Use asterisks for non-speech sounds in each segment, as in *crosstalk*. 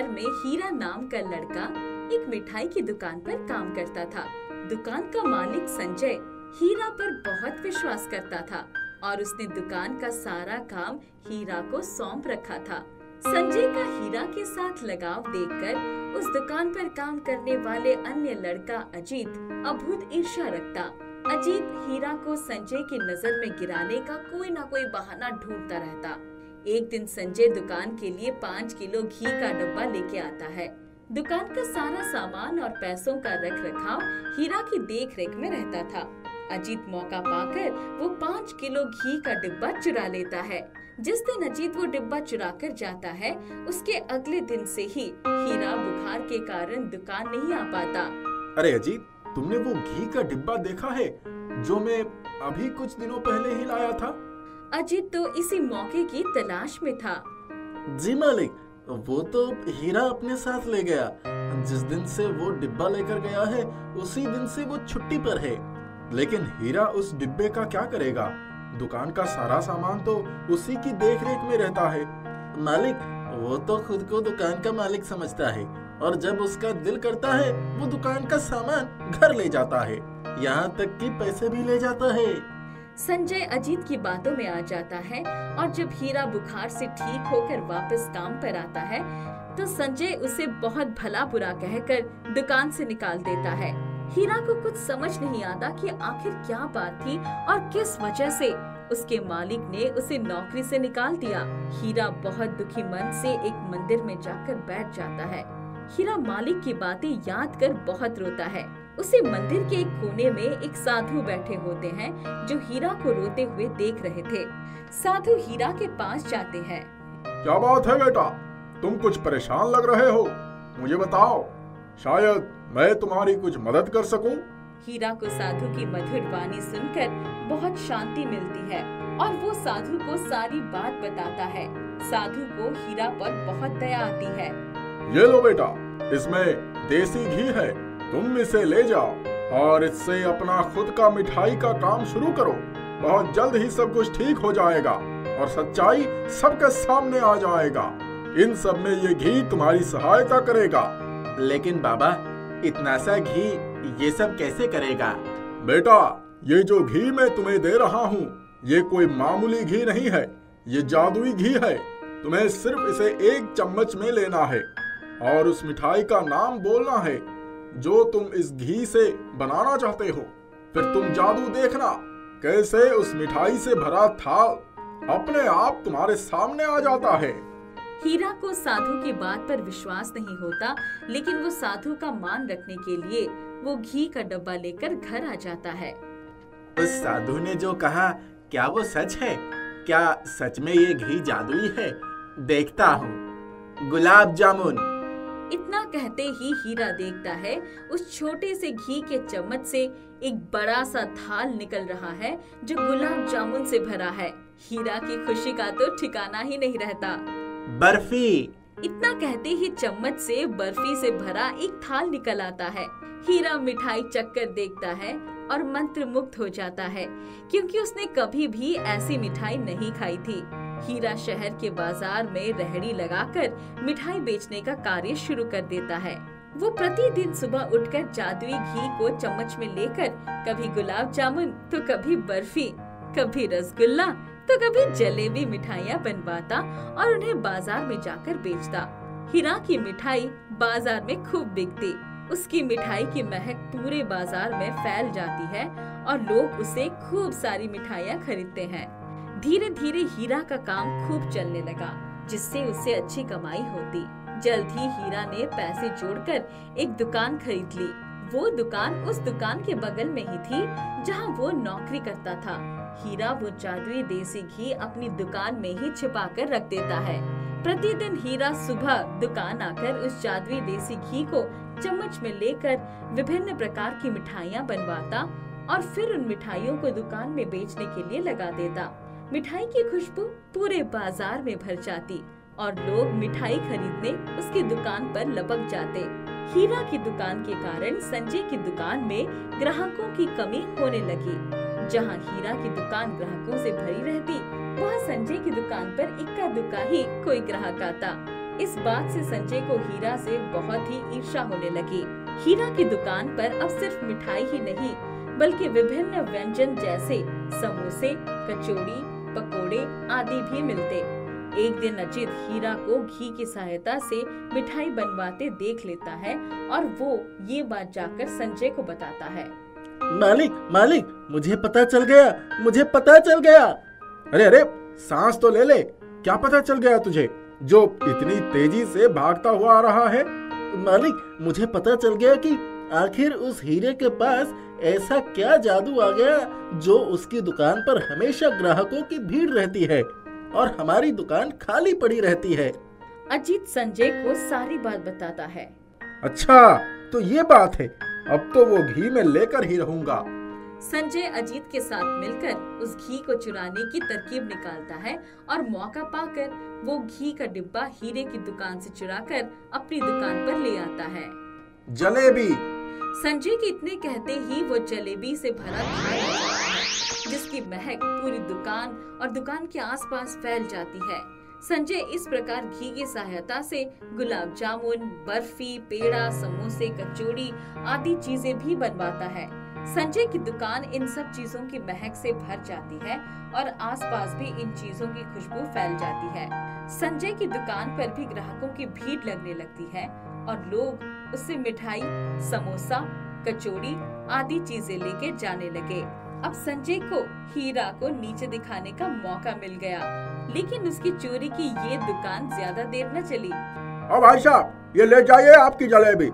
शहर में हीरा नाम का लड़का एक मिठाई की दुकान पर काम करता था। दुकान का मालिक संजय हीरा पर बहुत विश्वास करता था और उसने दुकान का सारा काम हीरा को सौंप रखा था। संजय का हीरा के साथ लगाव देखकर उस दुकान पर काम करने वाले अन्य लड़का अजीत अभूत ईर्ष्या रखता। अजीत हीरा को संजय की नज़र में गिराने का कोई ना कोई बहाना ढूंढता रहता। एक दिन संजय दुकान के लिए पाँच किलो घी का डब्बा लेके आता है। दुकान का सारा सामान और पैसों का रख रखाव हीरा की देख रेख में रहता था। अजीत मौका पाकर वो पाँच किलो घी का डिब्बा चुरा लेता है। जिस दिन अजीत वो डिब्बा चुरा कर जाता है, उसके अगले दिन से ही हीरा बुखार के कारण दुकान नहीं आ पाता। अरे अजीत, तुमने वो घी का डिब्बा देखा है, जो मैं अभी कुछ दिनों पहले ही लाया था? अजीत तो इसी मौके की तलाश में था। जी मालिक, वो तो हीरा अपने साथ ले गया। जिस दिन से वो डिब्बा लेकर गया है, उसी दिन से वो छुट्टी पर है। लेकिन हीरा उस डिब्बे का क्या करेगा? दुकान का सारा सामान तो उसी की देख रेख में रहता है। मालिक, वो तो खुद को दुकान का मालिक समझता है और जब उसका दिल करता है, वो दुकान का सामान घर ले जाता है। यहाँ तक कि पैसे भी ले जाता है। संजय अजीत की बातों में आ जाता है और जब हीरा बुखार से ठीक होकर वापस काम पर आता है तो संजय उसे बहुत भला बुरा कहकर दुकान से निकाल देता है। हीरा को कुछ समझ नहीं आता कि आखिर क्या बात थी और किस वजह से। उसके मालिक ने उसे नौकरी से निकाल दिया। हीरा बहुत दुखी मन से एक मंदिर में जाकर बैठ जाता है। हीरा मालिक की बातें याद कर बहुत रोता है। उसे मंदिर के एक कोने में एक साधु बैठे होते हैं जो हीरा को रोते हुए देख रहे थे। साधु हीरा के पास जाते हैं। क्या बात है बेटा? तुम कुछ परेशान लग रहे हो। मुझे बताओ शायद मैं तुम्हारी कुछ मदद कर सकूँ? हीरा को साधु की मधुर वाणी सुनकर बहुत शांति मिलती है और वो साधु को सारी बात बताता है। साधु को हीरा पर बहुत दया आती है। ये लो बेटा इसमें देसी घी है। तुम इसे ले जाओ और इससे अपना खुद का मिठाई का काम शुरू करो। बहुत जल्द ही सब कुछ ठीक हो जाएगा और सच्चाई सबके सामने आ जाएगा। इन सब में ये घी तुम्हारी सहायता करेगा। लेकिन बाबा इतना सा घी ये सब कैसे करेगा? बेटा ये जो घी मैं तुम्हें दे रहा हूँ ये कोई मामूली घी नहीं है ये जादुई घी है। तुम्हें सिर्फ़ इसे एक चम्मच में लेना है और उस मिठाई का नाम बोलना है। जो तुम इस घी से बनाना चाहते हो। फिर तुम जादू देखना कैसे उस मिठाई से भरा थाल अपने आप तुम्हारे सामने आ जाता है। हीरा को साधु की बात पर विश्वास नहीं होता लेकिन वो साधु का मान रखने के लिए वो घी का डब्बा लेकर घर आ जाता है। उस साधु ने जो कहा क्या वो सच है? क्या सच में ये घी जादुई है? देखता हूँ। गुलाब जामुन। इतना कहते ही हीरा देखता है उस छोटे से घी के चम्मच से एक बड़ा सा थाल निकल रहा है जो गुलाब जामुन से भरा है। हीरा की खुशी का तो ठिकाना ही नहीं रहता। बर्फ़ी। इतना कहते ही चम्मच से बर्फ़ी से भरा एक थाल निकल आता है। हीरा मिठाई चक्कर देखता है और मंत्र मुक्त हो जाता है क्योंकि उसने कभी भी ऐसी मिठाई नहीं खाई थी। हीरा शहर के बाज़ार में रेहड़ी लगाकर मिठाई बेचने का कार्य शुरू कर देता है। वो प्रतिदिन सुबह उठकर जादुई घी को चम्मच में लेकर कभी गुलाब जामुन तो कभी बर्फ़ी, कभी रसगुल्ला तो कभी जलेबी मिठाइयाँ बनवाता और उन्हें बाज़ार में जाकर बेचता। हीरा की मिठाई बाज़ार में खूब बिकती। उसकी मिठाई की महक पूरे बाज़ार में फैल जाती है और लोग उसे खूब सारी मिठाइयाँ खरीदते हैं। धीरे धीरे हीरा का काम खूब चलने लगा, जिससे उसे अच्छी कमाई होती। जल्द ही हीरा ने पैसे जोड़कर एक दुकान खरीद ली। वो दुकान उस दुकान के बगल में ही थी, जहाँ वो नौकरी करता था। हीरा वो जादुई देसी घी अपनी दुकान में ही छिपा कर रख देता है। प्रतिदिन हीरा सुबह दुकान आकर उस जादुई देसी घी को चम्मच में लेकर विभिन्न प्रकार की मिठाइयाँ बनवाता और फिर उन मिठाइयों को दुकान में बेचने के लिए लगा देता। मिठाई की खुशबू पूरे बाज़ार में भर जाती और लोग मिठाई खरीदने उसकी दुकान पर लपक जाते। हीरा की दुकान के कारण संजय की दुकान में ग्राहकों की कमी होने लगी। जहाँ हीरा की दुकान ग्राहकों से भरी रहती, वहाँ संजय की दुकान पर इक्का दुक्का ही कोई ग्राहक आता। इस बात से संजय को हीरा से बहुत ही ईर्षा होने लगी। हीरा की दुकान पर अब सिर्फ़ मिठाई ही नहीं, बल्कि विभिन्न व्यंजन जैसे समोसे, कचौड़ी पकोड़े आदि भी मिलते। एक दिन अजित हीरा को घी की सहायता से मिठाई बनवाते देख लेता है और वो ये बात जाकर संजय को बताता है। मालिक मालिक, मुझे पता चल गया, मुझे पता चल गया। अरे अरे, सांस तो ले ले, क्या पता चल गया तुझे, जो इतनी तेज़ी से भागता हुआ आ रहा है? मालिक, मुझे पता चल गया कि आखिर उस हीरे के पास ऐसा क्या जादू आ गया जो उसकी दुकान पर हमेशा ग्राहकों की भीड़ रहती है और हमारी दुकान खाली पड़ी रहती है? अजीत संजय को सारी बात बताता है। अच्छा तो ये बात है अब तो वो घी में लेकर ही रहूँगा। संजय अजीत के साथ मिलकर उस घी को चुराने की तरकीब निकालता है और मौका पाकर वो घी का डिब्बा हीरे की दुकान से चुराकर अपनी दुकान पर ले आता है। जलेबी संजय के इतने कहते ही वो जलेबी से भरा घी जिसकी महक पूरी दुकान और दुकान के आसपास फैल जाती है। संजय इस प्रकार घी की सहायता से गुलाब जामुन, बर्फ़ी, पेड़ा, समोसे, कचौड़ी आदि चीज़ें भी बनवाता है। संजय की दुकान इन सब चीज़ों की महक से भर जाती है और आसपास भी इन चीज़ों की खुशबू फैल जाती है। संजय की दुकान पर भी ग्राहकों की भीड़ लगने लगती है। और लोग उससे मिठाई समोसा कचौड़ी आदि चीज़ें लेके जाने लगे। अब संजय को हीरा को नीचे दिखाने का मौका मिल गया। लेकिन उसकी चोरी की ये दुकान ज़्यादा देर न चली। अब भाई साहब ये ले जाइए आपकी जलेबी।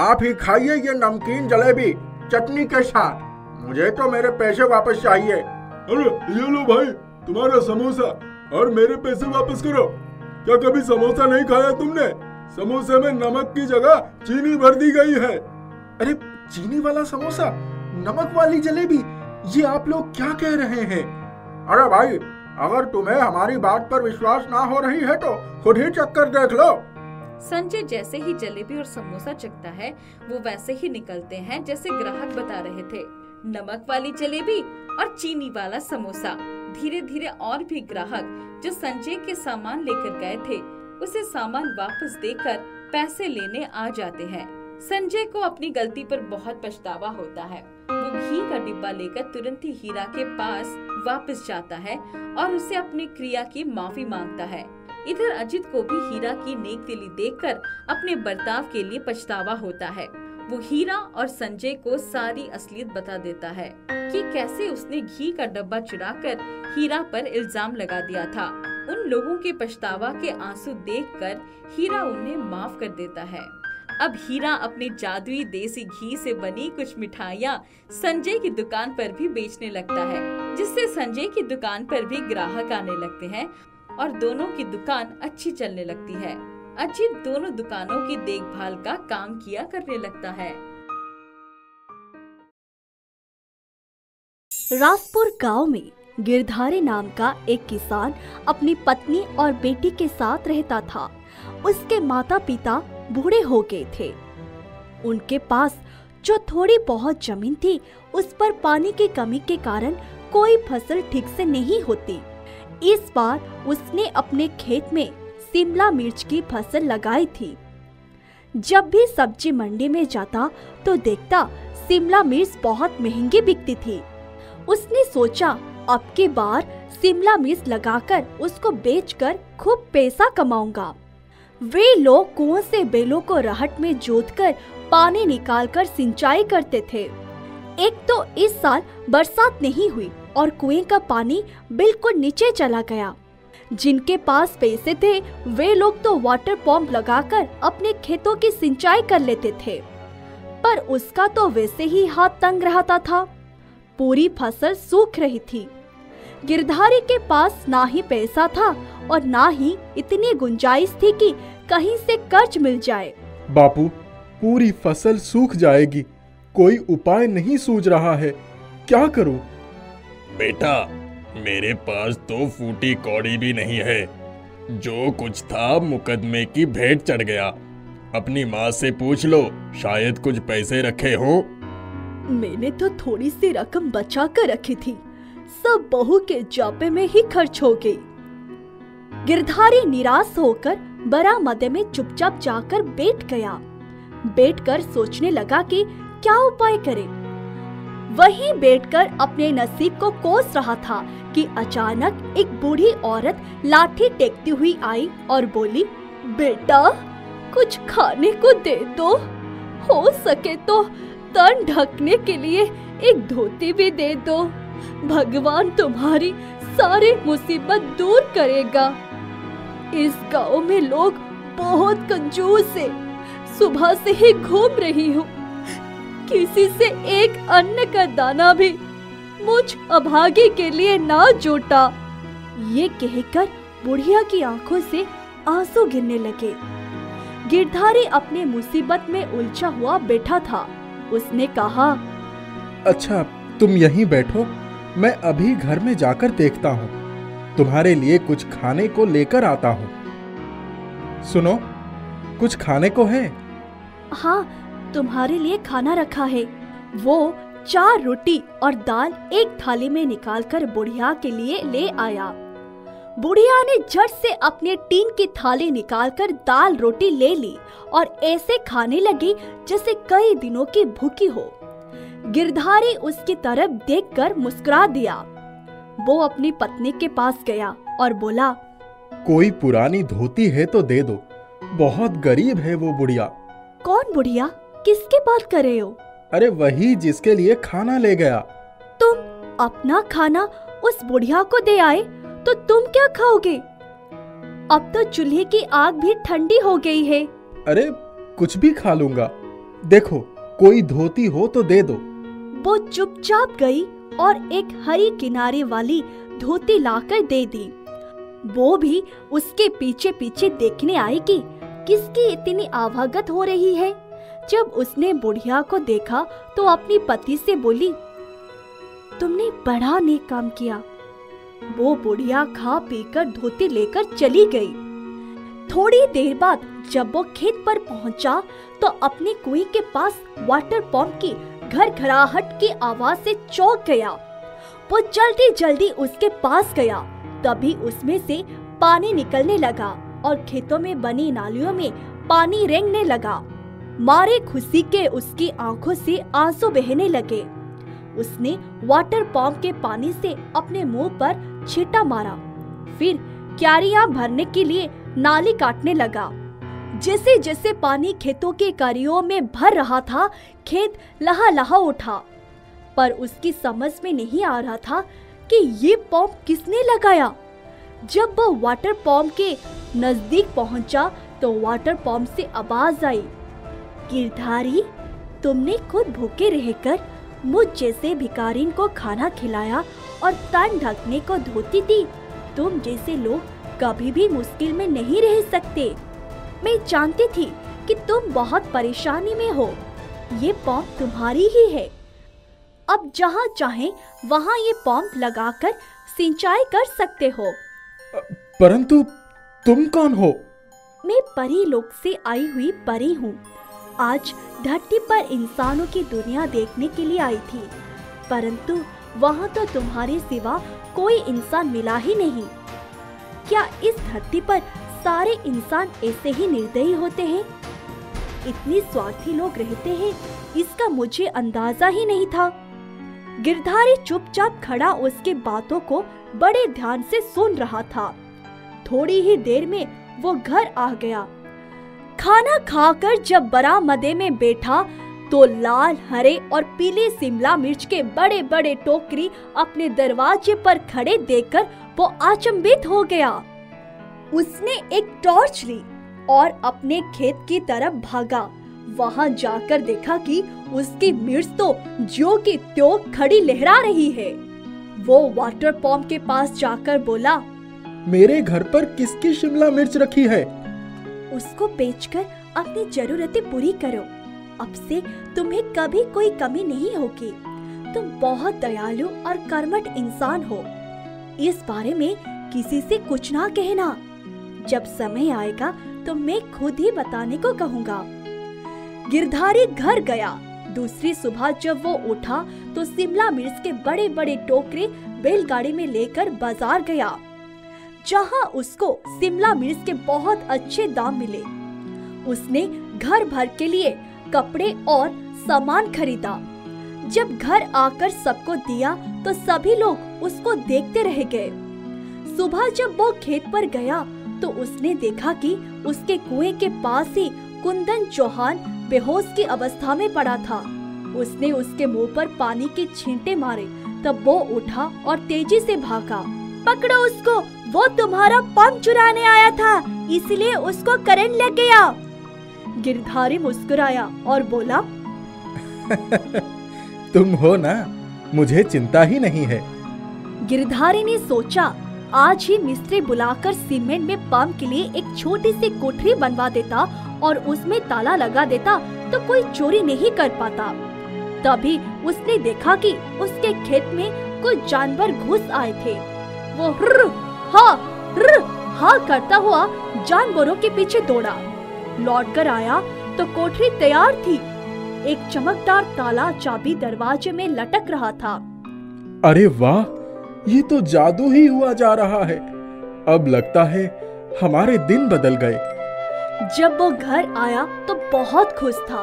आप ही खाइए ये नमकीन जलेबी चटनी के साथ। मुझे तो मेरे पैसे वापस चाहिए। अरे ये लो भाई तुम्हारा समोसा और मेरे पैसे वापस करो। क्या कभी समोसा नहीं खाया तुमने? समोसे में नमक की जगह चीनी भर दी गई है। अरे चीनी वाला समोसा? नमक वाली जलेबी? ये आप लोग क्या कह रहे हैं? अरे भाई अगर तुम्हें हमारी बात पर विश्वास ना हो रही है तो खुद ही चक्कर देख लो। संजय जैसे ही जलेबी और समोसा चखता है वो वैसे ही निकलते हैं जैसे ग्राहक बता रहे थे। नमक वाली जलेबी और चीनी वाला समोसा। धीरे धीरे और भी ग्राहक जो संजय के सामान लेकर गए थे उसे सामान वापस देकर पैसे लेने आ जाते हैं। संजय को अपनी गलती पर बहुत पछतावा होता है। वो घी का डिब्बा लेकर तुरंत ही हीरा के पास वापस जाता है और उसे अपनी क्रिया की माफ़ी माँगता है। इधर अजित को भी हीरा की नेक दिली देखकर अपने बर्ताव के लिए पछतावा होता है। वो हीरा और संजय को सारी असलियत बता देता है कि कैसे उसने घी का डब्बा चुरा कर हीरा पर इल्ज़ाम लगा दिया था। उन लोगों के पछतावा के आँसू देखकर हीरा उन्हें माफ़ कर देता है। अब हीरा अपने जादुई देसी घी से बनी कुछ मिठाइयाँ संजय की दुकान पर भी बेचने लगता है, जिससे संजय की दुकान पर भी ग्राहक आने लगते हैं और दोनों की दुकान अच्छी चलने लगती है। अजीत दोनों दुकानों की देखभाल का काम किया करने लगता है। राजपुर गाँव में गिरधारी नाम का एक किसान अपनी पत्नी और बेटी के साथ रहता था। उसके माता पिता बूढ़े हो गए थे। उनके पास जो थोड़ी बहुत ज़मीन थी, उस पर पानी की कमी के कारण कोई फ़सल ठीक से नहीं होती। इस बार उसने अपने खेत में शिमला मिर्च की फ़सल लगाई थी। जब भी सब्ज़ी मंडी में जाता तो देखता शिमला मिर्च बहुत महँगी बिकती थी। उसने सोचा अब की बार शिमला मिर्च लगाकर उसको बेचकर खूब पैसा कमाऊँगा। वे लोग कुओं से बेलों को रहट में जोतकर पानी निकालकर सिंचाई करते थे। एक तो इस साल बरसात नहीं हुई और कुएँ का पानी बिल्कुल नीचे चला गया। जिनके पास पैसे थे, वे लोग तो वाटर पंप लगाकर अपने खेतों की सिंचाई कर लेते थे। पर उसका तो वैसे ही हाथ तंग रहता था। पूरी फ़सल सूख रही थी। गिरधारी के पास ना ही पैसा था और ना ही इतनी गुंजाइश थी कि कहीं से कर्ज मिल जाए। बापू पूरी फ़सल सूख जाएगी। कोई उपाय नहीं सूझ रहा है। क्या करूँ? बेटा मेरे पास तो फूटी कौड़ी भी नहीं है। जो कुछ था मुकदमे की भेंट चढ़ गया। अपनी माँ से पूछ लो शायद कुछ पैसे रखे हो। मैंने तो थोड़ी सी रकम बचा कर रखी थी। सब बहू के जापे में ही खर्च हो गई। गिरधारी निराश होकर बरा मदे में चुपचाप जाकर बैठ गया। बैठकर सोचने लगा कि क्या उपाय करे। वहीं बैठकर अपने नसीब को कोस रहा था कि अचानक एक बूढ़ी औरत लाठी टेकती हुई आई और बोली, बेटा, कुछ खाने को दे दो। हो सके तो तन ढकने के लिए एक धोती भी दे दो। भगवान तुम्हारी सारी मुसीबत दूर करेगा। इस गाँव में लोग बहुत कंजूस है। सुबह से ही घूम रही हूँ। किसी से एक अन्न का दाना भी मुझ अभागी के लिए ना जोटा। ये कहकर बुढ़िया की आँखों से आँसू गिरने लगे। गिरधारी अपने मुसीबत में उलझा हुआ बैठा था। उसने कहा अच्छा तुम यहीं बैठो। मैं अभी घर में जाकर देखता हूँ। तुम्हारे लिए कुछ खाने को लेकर आता हूँ। सुनो, कुछ खाने को है? हाँ तुम्हारे लिए खाना रखा है। वो चार रोटी और दाल एक थाली में निकालकर बुढ़िया के लिए ले आया। बुढ़िया ने झट से अपने टीन की थाली निकालकर दाल रोटी ले ली और ऐसे खाने लगी जैसे कई दिनों की भूखी हो। गिरधारी उसकी तरफ़ देखकर मुस्कुरा दिया। वो अपनी पत्नी के पास गया और बोला कोई पुरानी धोती है तो दे दो। बहुत गरीब है वो बुढ़िया। कौन बुढ़िया? किसके बात कर रहे हो? अरे वही जिसके लिए खाना ले गया। तुम अपना खाना उस बुढ़िया को दे आए तो तुम क्या खाओगे? अब तो चूल्हे की आग भी ठंडी हो गई है। अरे कुछ भी खा लूँगा। देखो कोई धोती हो तो दे दो। वो चुपचाप गई और एक हरी किनारे वाली धोती लाकर दे दी। वो भी उसके पीछे पीछे देखने आई कि किसकी इतनी आवागत हो रही है। जब उसने बुढ़िया को देखा तो अपनी पति से बोली, तुमने बड़ा नेक काम किया। वो बुढ़िया खा पीकर धोती लेकर चली गई। थोड़ी देर बाद जब वो खेत पर पहुँचा तो अपनी कुएँ के पास वाटर पंप की घर घराहट की आवाज़ से चौंक गया। वो जल्दी जल्दी उसके पास गया। तभी उसमें से पानी निकलने लगा और खेतों में बनी नालियों में पानी रेंगने लगा। मारे खुशी के उसकी आँखों से आँसू बहने लगे। उसने वाटर पंप के पानी से अपने मुँह पर छीटा मारा। फिर क्यारियाँ भरने के लिए नाली काटने लगा। जैसे जैसे पानी खेतों के कारियों में भर रहा था, खेत लहा लहा उठा। पर उसकी समझ में नहीं आ रहा था कि ये पंप किसने लगाया। जब वह वाटर पंप के नज़दीक पहुँचा तो वाटर पंप से आवाज़ आई, गिरधारी, तुमने खुद भूखे रहकर मुझ जैसे भिकारीन को खाना खिलाया और तन ढकने को धोती दी। तुम जैसे लोग कभी भी मुश्किल में नहीं रह सकते। मैं जानती थी कि तुम बहुत परेशानी में हो। ये पॉम्प तुम्हारी ही है। अब जहाँ चाहे वहाँ ये पंप लगाकर सिंचाई कर सकते हो। परंतु तुम कौन हो? मैं परी लोक से आई हुई परी हूँ। आज धरती पर इंसानों की दुनिया देखने के लिए आई थी। परंतु वहाँ तो तुम्हारे सिवा कोई इंसान मिला ही नहीं। क्या इस धरती पर सारे इंसान ऐसे ही निर्दयी होते हैं। इतनी स्वार्थी लोग रहते हैं, इसका मुझे अंदाज़ा ही नहीं था। गिरधारी चुपचाप खड़ा उसके बातों को बड़े ध्यान से सुन रहा था। थोड़ी ही देर में वो घर आ गया। खाना खाकर जब बड़ा मदे में बैठा तो लाल, हरे और पीले शिमला मिर्च के बड़े बड़े टोकरी अपने दरवाजे पर खड़े देखकर वो अचंभित हो गया। उसने एक टॉर्च ली और अपने खेत की तरफ़ भागा। वहाँ जाकर देखा कि उसकी मिर्च तो जो की त्यो खड़ी लहरा रही है। वो वाटर पंप के पास जाकर बोला मेरे घर पर किसकी शिमला मिर्च रखी है? उसको बेचकर अपनी जरूरतें पूरी करो। अब से तुम्हें कभी कोई कमी नहीं होगी। तुम बहुत दयालु और कर्मठ इंसान हो। इस बारे में किसी से कुछ ना कहना। जब समय आएगा तो मैं खुद ही बताने को कहूँगा। गिरधारी घर गया। दूसरी सुबह जब वो उठा तो शिमला मिर्च के बड़े बड़े टोकरे बैलगाड़ी में लेकर बाज़ार गया, जहाँ उसको शिमला मिर्च के बहुत अच्छे दाम मिले। उसने घर भर के लिए कपड़े और सामान खरीदा। जब घर आकर सबको दिया तो सभी लोग उसको देखते रह गए। सुबह जब वो खेत पर गया तो उसने देखा कि उसके कुएँ के पास ही कुंदन चौहान बेहोश की अवस्था में पड़ा था। उसने उसके मुँह पर पानी के छींटे मारे तब वो उठा और तेज़ी से भागा। पकड़ो उसको वो तुम्हारा पंप चुराने आया था इसलिए उसको करंट लग गया। गिरधारी मुस्कुराया और बोला *laughs* तुम हो ना मुझे चिंता ही नहीं है। गिरधारी ने सोचा आज ही मिस्त्री बुलाकर सीमेंट में पंप के लिए एक छोटी सी कोठरी बनवा देता और उसमें ताला लगा देता तो कोई चोरी नहीं कर पाता। तभी उसने देखा कि उसके खेत में कुछ जानवर घुस आए थे। वो हर हा हर हा करता हुआ जानवरों के पीछे दौड़ा। लौट कर आया तो कोठरी तैयार थी। एक चमकदार ताला चाबी दरवाजे में लटक रहा था। अरे वाह ये तो जादू ही हुआ जा रहा है। अब लगता है हमारे दिन बदल गए। जब वो घर आया तो बहुत खुश था।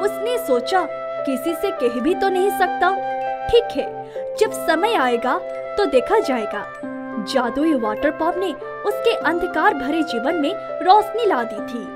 उसने सोचा, किसी से कह भी तो नहीं सकता। ठीक है, जब समय आएगा तो देखा जाएगा। जादुई वाटर पंप ने उसके अंधकार भरे जीवन में रोशनी ला दी थी।